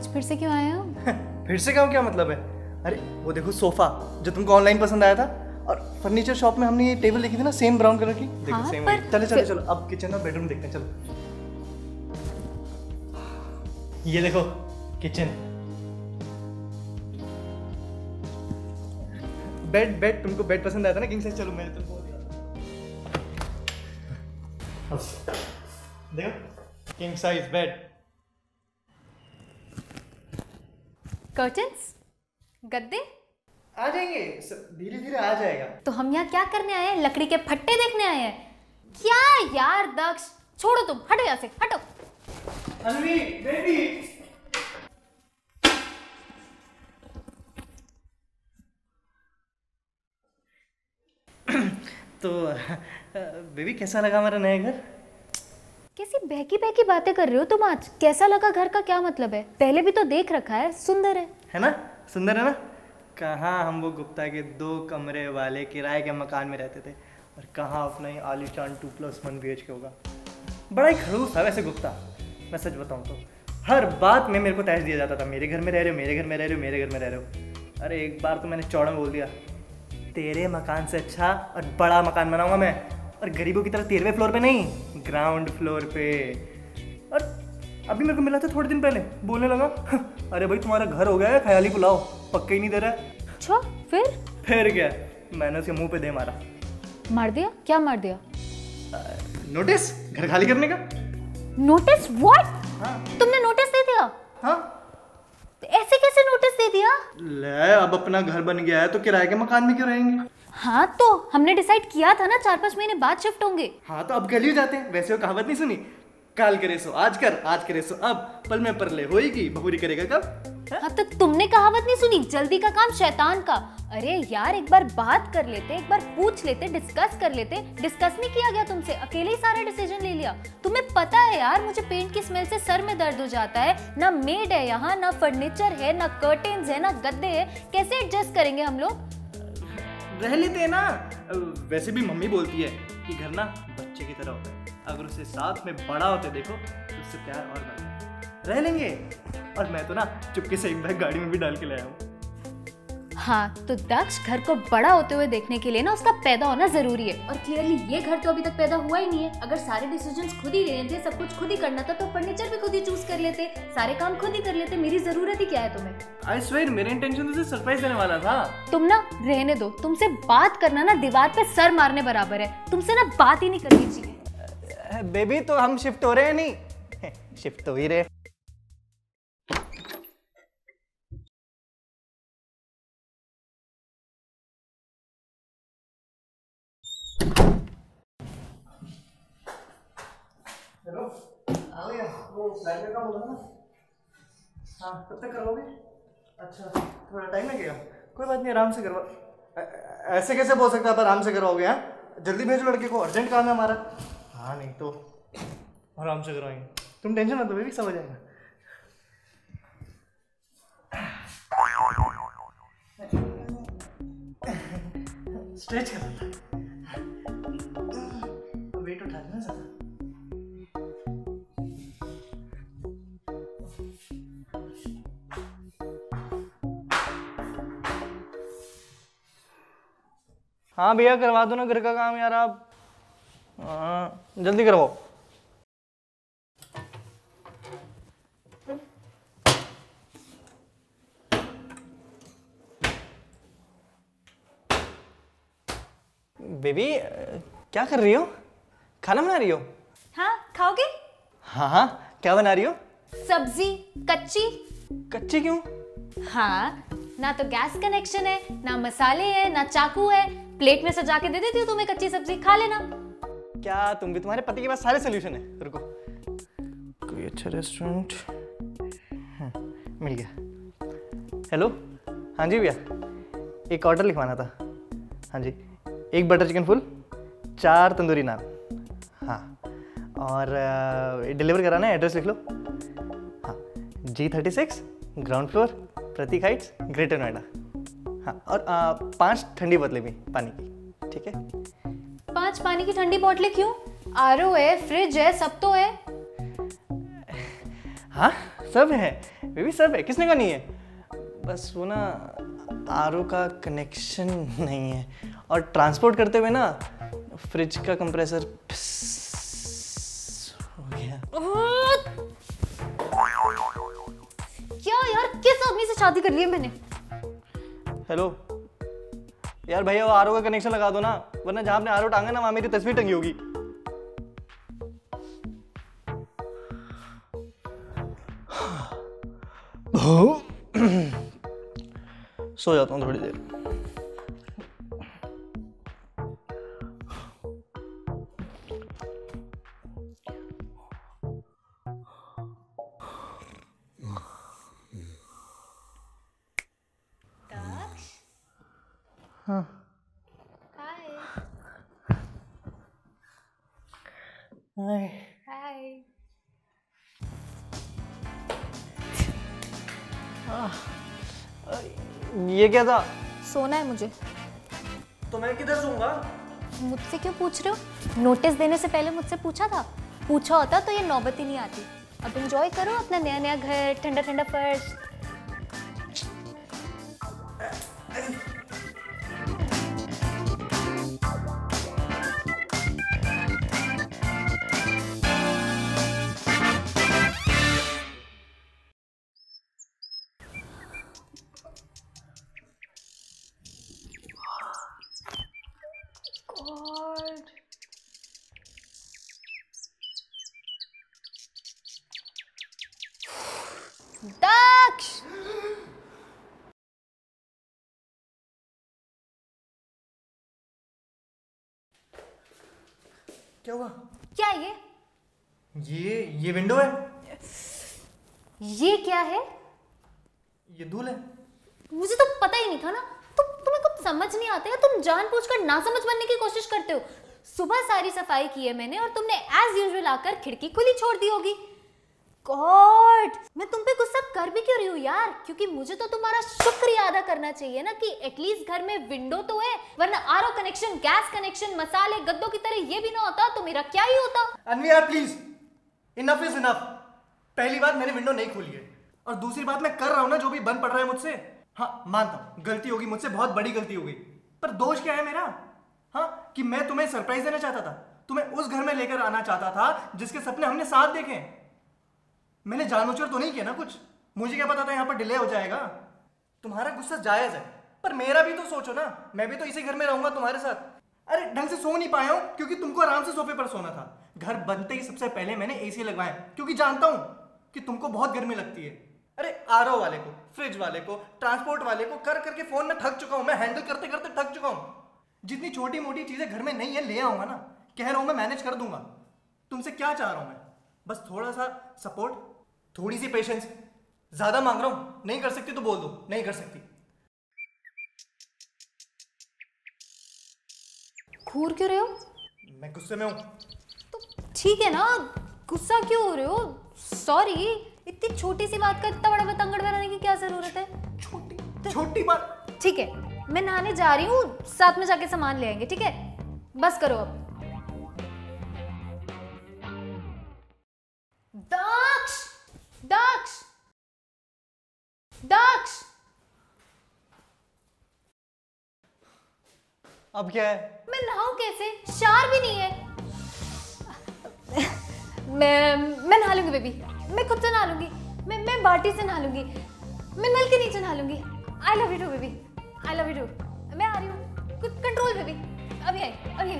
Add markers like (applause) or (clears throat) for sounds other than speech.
आज फिर से क्यों आए हो (laughs) फिर से क्या? क्या मतलब है? अरे वो देखो सोफा जो तुमको ऑनलाइन पसंद आया था और फर्नीचर शॉप में हमने ये टेबल देखी थी ना सेम ब्राउन कलर की? देखो हाँ, सेम पर चलो चलो चलो अब किचन और बेडरूम देखते हैं चलो। ये देखो किचन बेड बेड तुमको बेड पसंद आया था ना किंग साइज़ चलो मैंने तुमको। देखो किंग साइज़ बेड कर्टन्स गद्दे? आ जाएँगे। धीरे धीरे आ जाएगा। तो हम यहाँ क्या करने आए हैं? लकड़ी के फट्टे देखने आए हैं। क्या यार दक्ष! छोड़ो तुम हटो यहाँ से हटो। अनवी बेबी (clears throat) तो (laughs) बेबी कैसा लगा हमारा नया घर? कैसी बहकी बहकी बातें कर रहे हो तुम आज? कैसा लगा घर का क्या मतलब है? पहले भी तो देख रखा है, सुंदर है। है ना? सुंदर है ना? कहाँ हम वो गुप्ता के दो कमरे वाले किराए के मकान में रहते थे और कहाँ अपना ही आलीशान टू प्लस वन बी का बड़ा ही खड़ूस था वैसे गुप्ता। मैं सच बताऊँ तो। हर बात में मेरे को तहस दिया जाता था। मेरे घर में रह रहे हो, मेरे घर में रह रहे हो, मेरे घर में रह रहे हो। अरे एक बार तो मैंने चौड़ा बोल दिया। तेरे मकान से अच्छा और बड़ा मकान बनाऊँगा मैं। और गरीबों की तरह तेरहवें फ्लोर पे नहीं। ग्राउंड फ्लोर पे। और अभी मेरे को मिला था थोड़े दिन पहले बोलने लगा अरे भाई तुम्हारा घर हो गया है ख्याली पुलाव पक्का ही नहीं दे रहा है। अच्छा फिर? फिर क्या? मैंने उसके मुँह पे दे मारा। मार दिया? क्या मार दिया? नोटिस घर खाली करने का? नोटिस व्हाट हाँ। तुमने नोटिस दे दिया? हाँ। ऐसे कैसे नोटिस दे दिया? ले अब अपना घर बन गया है तो किराए के मकान में क्यों रहेंगे? हाँ तो हमने डिसाइड किया था ना चार पाँच महीने बाद शिफ्ट होंगे। हाँ तो अब कल ही जाते हैं। वैसे वो कहावत नहीं सुनी? काल करे सो आज कर आज करे सो अब। पल में परले होएगी बहुरी करेगा कब? हाँ? तो तुमने कहावत नहीं सुनी? जल्दी का काम शैतान का। अरे यार एक बार बात कर लेते एक बार पूछ लेते डिस्कस कर लेते। डिस्कस नहीं किया गया तुमसे? अकेले ही सारा डिसीज़न ले लिया। तुम्हें पता है यार मुझे पेंट की स्मेल से सर में दर्द हो जाता है। ना मेड है यहाँ ना फर्नीचर है ना कर्टेन्स है ना गद्दे है। कैसे एडजस्ट करेंगे हम लोग? रह लेते हैं ना। वैसे भी मम्मी बोलती है कि घर ना बच्चे की तरह होता है। अगर उसे साथ में बड़ा होते देखो तो उससे प्यार और बढ़ता रह लेंगे। और मैं तो ना चुपके से एक बैग गाड़ी में भी डाल के लाया हूँ। हाँ तो दक्ष घर को बड़ा होते हुए देखने के लिए ना उसका पैदा होना ज़रूरी है। और क्लियरली ये घर तो अभी तक पैदा हुआ ही नहीं है। अगर सारे डिसीजंस खुद ही लेने थे सब कुछ खुद ही करना था तो फर्नीचर भी खुद ही चूज़ कर लेते सारे काम खुद ही कर लेते मेरी ज़रूरत ही क्या है तुम्हें? आई स्वेर मेरे इंटेंशन तो सरप्राइज़ देने वाला था। तुम ना रहने दो तुमसे बात करना ना दीवार पे सर मारने बराबर है। तुमसे ना बात ही नहीं करनी चाहिए। बेबी तो हम शिफ्ट हो रहे हैं नहीं? (laughs) शिफ्ट तो ही रहे। हेलो आ गया। वो फ़्लाइट का काम होगा ना। हाँ कब तक करवाओगे अच्छा थोड़ा टाइम लगेगा कोई बात नहीं, आराम से करवा। ऐसे कैसे बोल सकते आप आराम से करवाओगे हाँ? जल्दी भेजो लड़के को अर्जेंट काम है हमारा। हाँ नहीं तो आराम से करवाएँगे। तुम टेंशन मत लो, बेबी, सब हो जाएगा। स्ट्रेच कर हाँ भैया करवा दो ना घर का काम यार आप। हाँ जल्दी करवाओ। बेबी क्या कर रही हो? खाना बना रही हो? हाँ खाओगे? हाँ हाँ क्या बना रही हो? सब्ज़ी कच्ची। कच्ची क्यों? हाँ ना तो गैस कनेक्शन है ना मसाले है ना चाकू है प्लेट में सजा के दे देती हूँ तुम्हें कच्ची सब्ज़ी खा लेना। क्या तुम भी तुम्हारे पति के पास सारे सोल्यूशन है? रुको। कोई अच्छा रेस्टोरेंट हाँ, मिल गया। हेलो हाँ जी भैया। एक ऑर्डर लिखवाना था। हाँ जी। एक बटर चिकन फुल चार तंदूरी नान। हाँ। और डिलीवर कराना है एड्रेस लिख लो। हाँ। जी thirty six ground floor Prateek Heights Greater Noida हाँ और आ, पाँच ठंडी बोतलें भी पानी की ठीक है? पाँच पानी की ठंडी बोतलें क्यों? आर है फ्रिज है सब तो है। हाँ सब है बेबी सब है किसने का नहीं है? बस वो ना आर का कनेक्शन नहीं है। और ट्रांसपोर्ट करते हुए ना फ्रिज का कंप्रेसर हो गया। क्या यार किस आदमी से शादी कर ली है मैंने? हेलो यार भैया वो आर का कनेक्शन लगा दो ना वरना जहाँ आपने आर टांगा ना वहाँ मेरी तस्वीर टंगी होगी। सो जाता हूँ थोड़ी देर। हाय हाय ये क्या था? सोना है मुझे। तो मैं किधर सोऊँगा मुझसे क्यों पूछ रहे हो? नोटिस देने से पहले मुझसे पूछा था। पूछा होता तो ये नौबत ही नहीं आती। अब एंजॉय करो अपना नया नया घर ठंडा ठंडा फर्श। ये ये विंडो है? ये क्या है? ये धूल है। मुझे तो पता ही नहीं था ना। तुम तुम्हें कुछ समझ नहीं आता है तुम जानबूझकर ना समझ बनने की कोशिश करते हो? सुबह सारी सफ़ाई की है मैंने और तुमने एज यूजुअल आकर खिड़की खुली छोड़ दी होगी। गॉड! मैं तुम पे गुस्सा कर भी क्यों रही हूँ यार? क्योंकि मुझे तो तुम्हारा शुक्रिया अदा करना चाहिए ना कि एटलीस्ट घर में विंडो तो है वरना आरओ कनेक्शन गैस कनेक्शन मसाले गद्दों की तरह ये भी ना होता तो मेरा क्या ही होता? Anvi please enough is enough पहली बात मैंने विंडो नहीं खोली है। और दूसरी बात मैं कर रहा हूँ ना, जो भी बन पड़ रहा है मुझसे। हाँ मानता हूँ, गलती होगी मुझसे, बहुत बड़ी गलती होगी। पर दोष क्या है मेरा? हाँ कि मैं तुम्हें सरप्राइज़ देना चाहता था। तुम्हें उस घर में लेकर आना चाहता था, जिसके सपने हमने साथ देखे। मैंने जानबूझकर तो नहीं किया ना कुछ। मुझे क्या पता था यहाँ पर डिले हो जाएगा। तुम्हारा गुस्सा जायज़ है। पर मेरा भी तो सोचो ना। मैं भी तो इसी घर में रहूँगा तुम्हारे साथ। अरे, ढंग से सो नहीं पाया हूँ, क्योंकि तुमको आराम से सोफे पर सोना था। घर बनते ही सबसे पहले मैंने एसी लगवाया क्योंकि जानता हूँ कि तुमको बहुत गर्मी लगती है। अरे आरओ वाले को फ्रिज वाले को ट्रांसपोर्ट वाले को कर करके फ़ोन में थक चुका हूँ मैं हैंडल करते करते थक चुका हूँ। जितनी छोटी मोटी चीज़ें घर में नहीं है ले आऊँगा ना कह रहा हूँ मैं मैनेज कर दूँगा। तुमसे क्या चाह रहा हूँ मैं? बस थोड़ा सा सपोर्ट थोड़ी सी पेशेंस ज़्यादा मांग रहा हूँ नहीं कर सकती तो बोल दो नहीं कर सकती। घूर क्यों रहे हो? मैं गुस्से में हूँ। ठीक है ना? गुस्सा क्यों हो रहे हो? सॉरी इतनी छोटी सी बात का इतना बड़ा बतंगड़ बनाने की क्या ज़रूरत है? छोटी छोटी बात। ठीक है मैं नहाने जा रही हूँ साथ में जाके सामान ले आएँगे ठीक है? बस करो अब। दक्ष दक्ष दक्ष। अब क्या है? मैं नहाऊं कैसे? शार भी नहीं है। मैं मैं नहा लूँगी बेबी मैं खुद से नहा लूँगी. मैं मैं बाल्टी से नहा लूँगी. मैं नल के नीचे नहा लूँगी. I love you too baby I love you too मैं आ रही हूँ. कुछ कंट्रोल बेबी अभी आई अभी